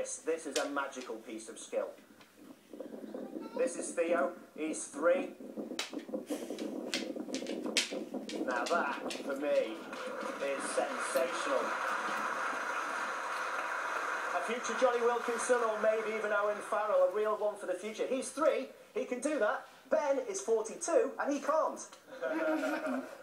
this. This is a magical piece of skill. This is Theo. He's three. Now that, for me, is sensational. A future Jonny Wilkinson or maybe even Owen Farrell, a real one for the future. He's three, he can do that. Ben is 42 and he can't.